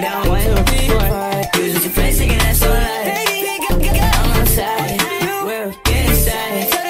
down one, two, four. Use your face again, that alright. I'm outside, we're inside.